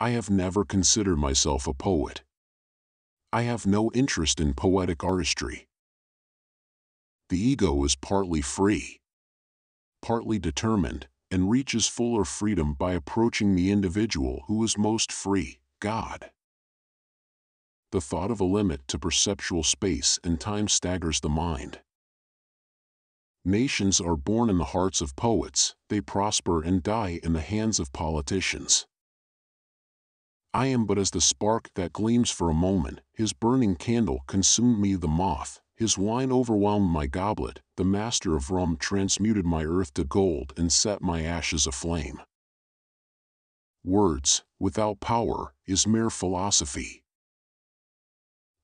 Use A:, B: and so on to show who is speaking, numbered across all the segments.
A: I have never considered myself a poet. I have no interest in poetic artistry. The ego is partly free, partly determined, and reaches fuller freedom by approaching the individual who is most free, God. The thought of a limit to perceptual space and time staggers the mind. Nations are born in the hearts of poets, they prosper and die in the hands of politicians. I am but as the spark that gleams for a moment, his burning candle consumed me the moth, his wine overwhelmed my goblet, the master of rum transmuted my earth to gold and set my ashes aflame. Words, without power, is mere philosophy.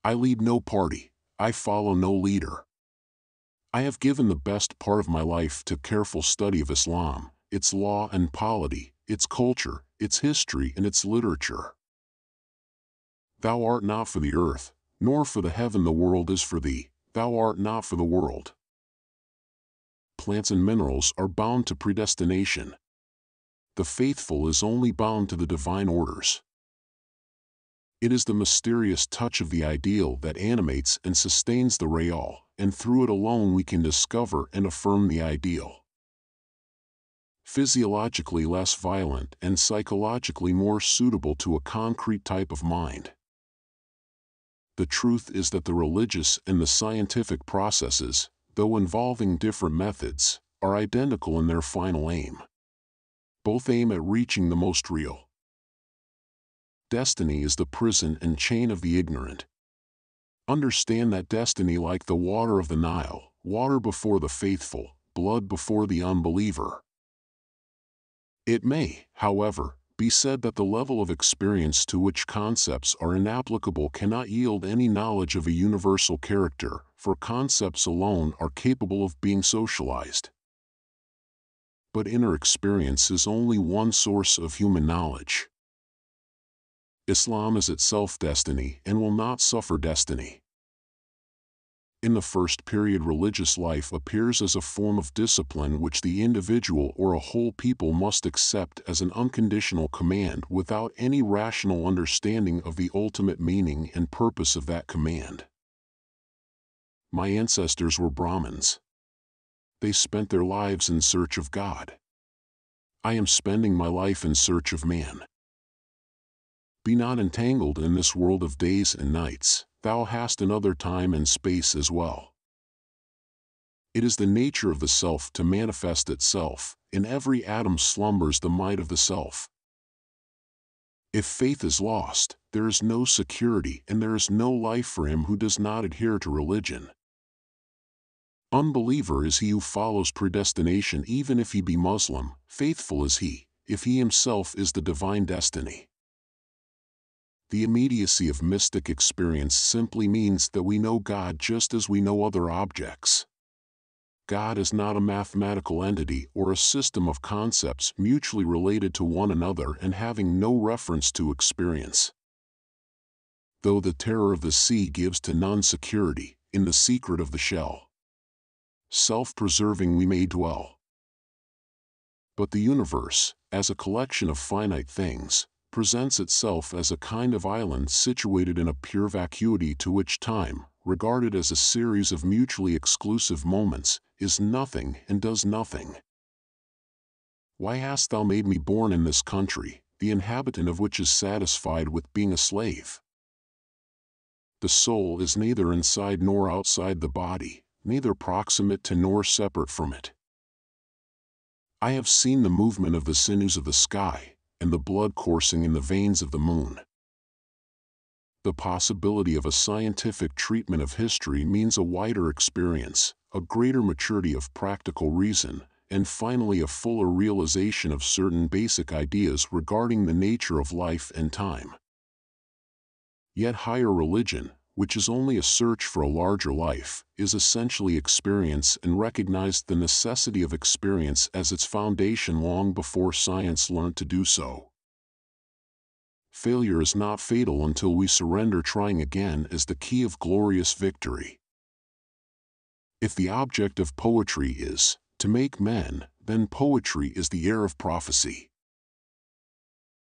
A: I lead no party, I follow no leader. I have given the best part of my life to careful study of Islam, its law and polity, its culture, its history and its literature. Thou art not for the earth, nor for the heaven the world is for thee, thou art not for the world. Plants and minerals are bound to predestination. The faithful is only bound to the divine orders. It is the mysterious touch of the ideal that animates and sustains the real and through it alone we can discover and affirm the ideal. Physiologically less violent and psychologically more suitable to a concrete type of mind. The truth is that the religious and the scientific processes, though involving different methods, are identical in their final aim. Both aim at reaching the most real. Destiny is the prison and chain of the ignorant, Understand that destiny like the water of the Nile, water before the faithful, blood before the unbeliever. It may, however, be said that the level of experience to which concepts are inapplicable cannot yield any knowledge of a universal character, for concepts alone are capable of being socialized. But inner experience is only one source of human knowledge. Islam is itself destiny and will not suffer destiny. In the first period religious life appears as a form of discipline which the individual or a whole people must accept as an unconditional command without any rational understanding of the ultimate meaning and purpose of that command. My ancestors were Brahmins. They spent their lives in search of God. I am spending my life in search of man. Be not entangled in this world of days and nights, thou hast another time and space as well. It is the nature of the self to manifest itself, in every atom slumbers the might of the self. If faith is lost, there is no security and there is no life for him who does not adhere to religion. Unbeliever is he who follows predestination even if he be Muslim, faithful is he, if he himself is the divine destiny. The immediacy of mystic experience simply means that we know God just as we know other objects. God is not a mathematical entity or a system of concepts mutually related to one another and having no reference to experience. Though the terror of the sea gives to none security, in the secret of the shell, self-preserving we may dwell. But the universe, as a collection of finite things, presents itself as a kind of island situated in a pure vacuity to which time, regarded as a series of mutually exclusive moments, is nothing and does nothing. Why hast thou made me born in this country, the inhabitant of which is satisfied with being a slave? The soul is neither inside nor outside the body, neither proximate to nor separate from it. I have seen the movement of the sinews of the sky, and the blood coursing in the veins of the moon. The possibility of a scientific treatment of history means a wider experience, a greater maturity of practical reason, and finally a fuller realization of certain basic ideas regarding the nature of life and time. Yet higher religion, which is only a search for a larger life, is essentially experience and recognized the necessity of experience as its foundation long before science learned to do so. Failure is not fatal until we surrender trying again as the key of glorious victory. If the object of poetry is to make men, then poetry is the heir of prophecy.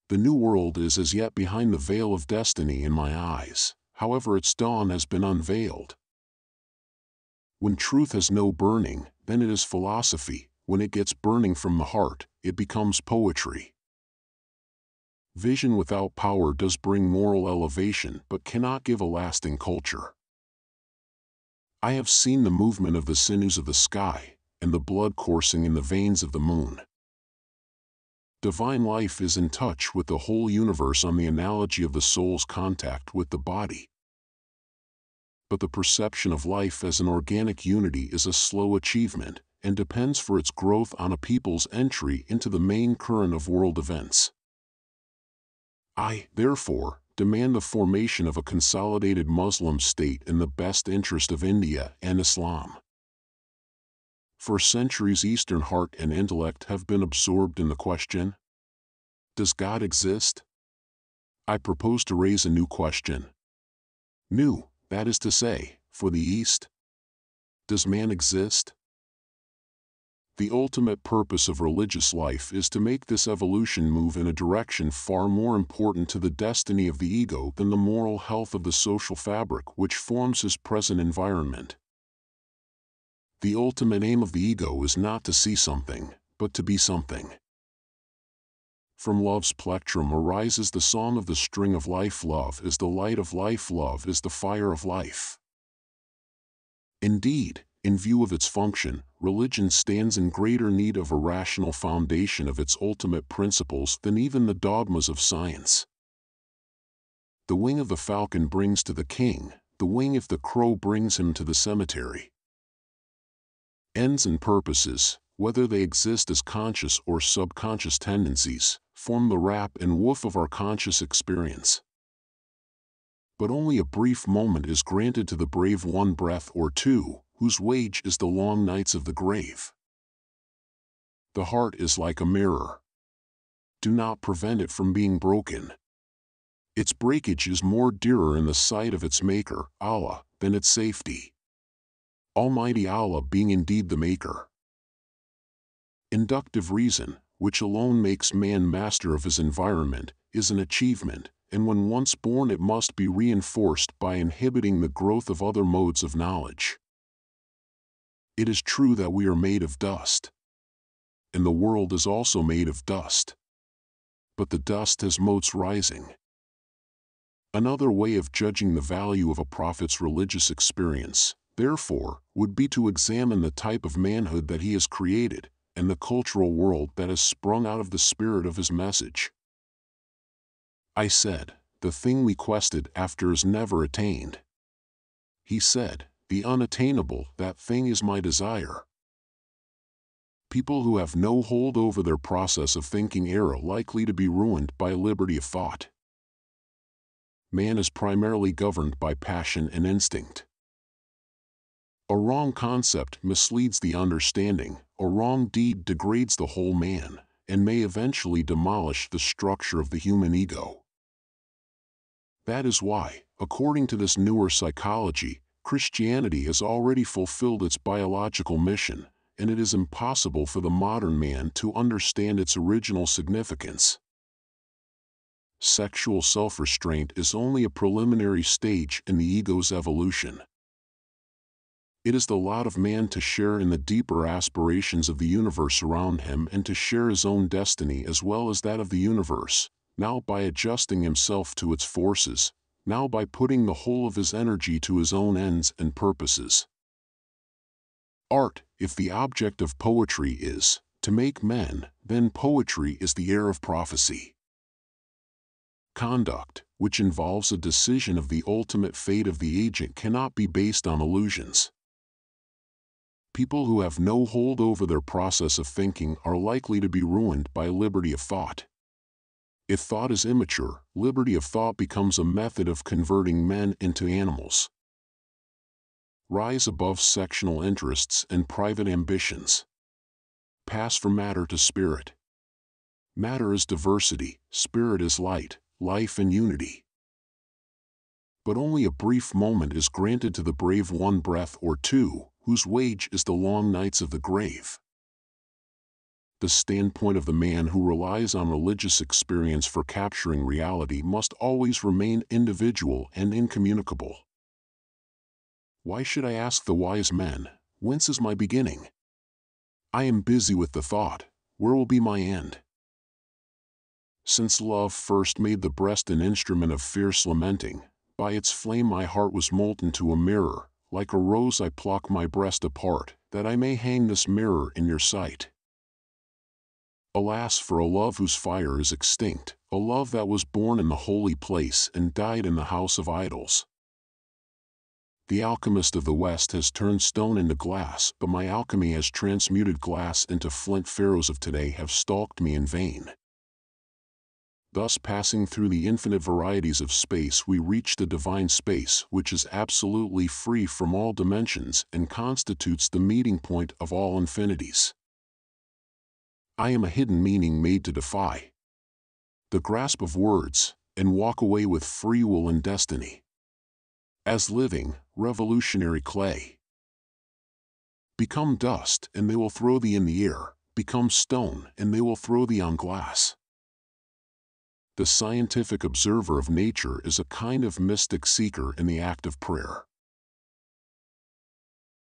A: The new world is as yet behind the veil of destiny in my eyes, however its dawn has been unveiled. When truth has no burning, then it is philosophy, when it gets burning from the heart, it becomes poetry. Vision without power does bring moral elevation but cannot give a lasting culture. I have seen the movement of the sinews of the sky, and the blood coursing in the veins of the moon. Divine life is in touch with the whole universe on the analogy of the soul's contact with the body. But the perception of life as an organic unity is a slow achievement and depends for its growth on a people's entry into the main current of world events. I, therefore, demand the formation of a consolidated Muslim state in the best interest of India and Islam. For centuries Eastern heart and intellect have been absorbed in the question, Does God exist? I propose to raise a new question. New, that is to say, for the East? Does man exist? The ultimate purpose of religious life is to make this evolution move in a direction far more important to the destiny of the ego than the moral health of the social fabric which forms his present environment. The ultimate aim of the ego is not to see something, but to be something. From love's plectrum arises the song of the string of life love is the light of life love is the fire of life. Indeed, in view of its function, religion stands in greater need of a rational foundation of its ultimate principles than even the dogmas of science. The wing of the falcon brings to the king, the wing if the crow brings him to the cemetery. Ends and purposes, whether they exist as conscious or subconscious tendencies, form the wrap and woof of our conscious experience. But only a brief moment is granted to the brave one breath or two, whose wage is the long nights of the grave. The heart is like a mirror. Do not prevent it from being broken. Its breakage is more dearer in the sight of its maker, Allah, than its safety. Almighty Allah being indeed the Maker. Inductive reason, which alone makes man master of his environment, is an achievement, and when once born it must be reinforced by inhibiting the growth of other modes of knowledge. It is true that we are made of dust. And the world is also made of dust. But the dust has motes rising. Another way of judging the value of a prophet's religious experience therefore, would be to examine the type of manhood that he has created, and the cultural world that has sprung out of the spirit of his message. I said, the thing we quested after is never attained. He said, the unattainable, that thing is my desire. People who have no hold over their process of thinking are likely to be ruined by liberty of thought. Man is primarily governed by passion and instinct. A wrong concept misleads the understanding, a wrong deed degrades the whole man, and may eventually demolish the structure of the human ego. That is why, according to this newer psychology, Christianity has already fulfilled its biological mission, and it is impossible for the modern man to understand its original significance. Sexual self-restraint is only a preliminary stage in the ego's evolution. It is the lot of man to share in the deeper aspirations of the universe around him and to share his own destiny as well as that of the universe, now by adjusting himself to its forces, now by putting the whole of his energy to his own ends and purposes. Art, if the object of poetry is to make men, then poetry is the heir of prophecy. Conduct, which involves a decision of the ultimate fate of the agent cannot be based on illusions. People who have no hold over their process of thinking are likely to be ruined by liberty of thought. If thought is immature, liberty of thought becomes a method of converting men into animals. Rise above sectional interests and private ambitions. Pass from matter to spirit. Matter is diversity, spirit is light, life and unity. But only a brief moment is granted to the brave one breath or two, whose wage is the long nights of the grave. the standpoint of the man who relies on religious experience for capturing reality must always remain individual and incommunicable. Why should I ask the wise men, whence is my beginning? I am busy with the thought, where will be my end? Since love first made the breast an instrument of fierce lamenting, by its flame my heart was molten to a mirror, like a rose I pluck my breast apart, that I may hang this mirror in your sight. Alas for a love whose fire is extinct, a love that was born in the holy place and died in the house of idols. The alchemist of the West has turned stone into glass, but my alchemy has transmuted glass into flint. Pharaohs of today have stalked me in vain. Thus passing through the infinite varieties of space we reach the divine space which is absolutely free from all dimensions and constitutes the meeting point of all infinities. I am a hidden meaning made to defy the grasp of words and walk away with free will and destiny. As living, revolutionary clay. Become dust and they will throw thee in the air, become stone and they will throw thee on glass. The scientific observer of nature is a kind of mystic seeker in the act of prayer.